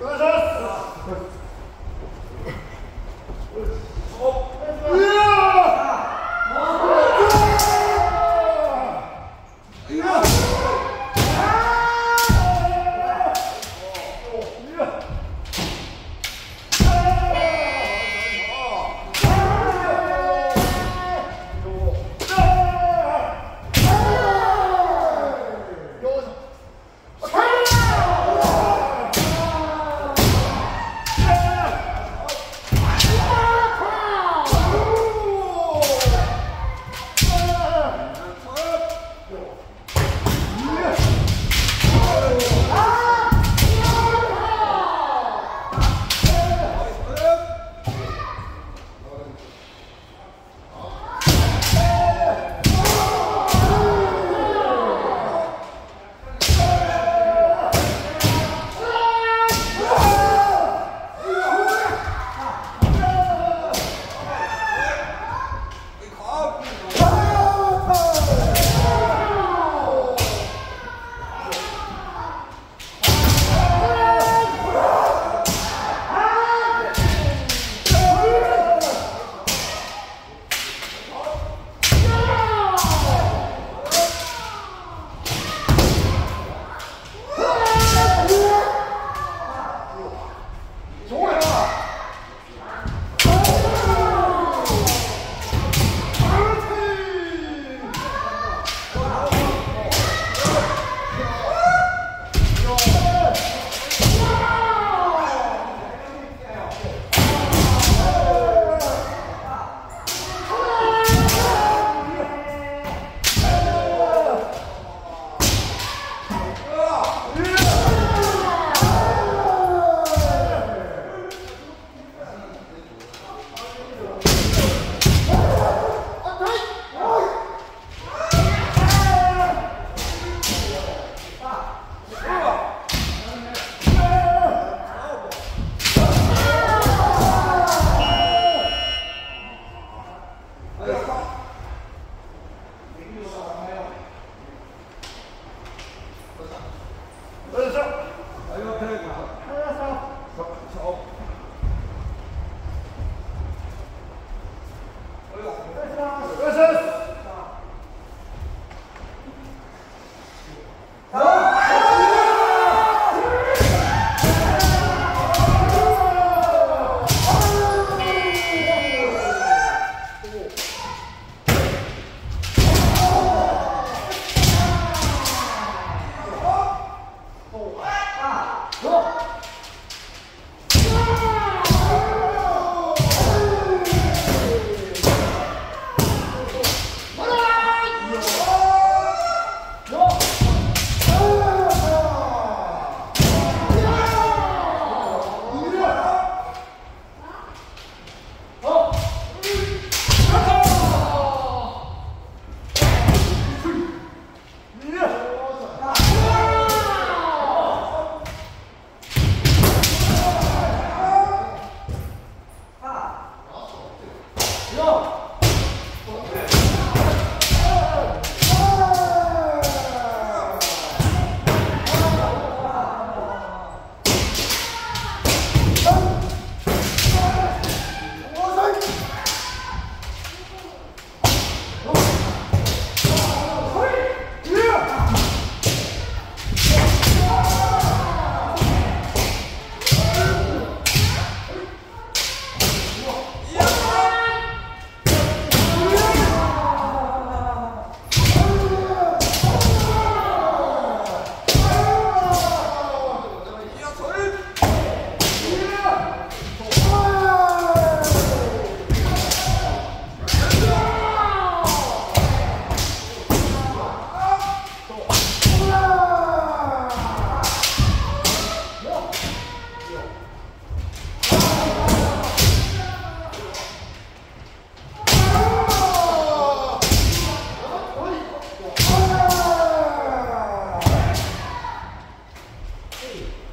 Todos. Hey.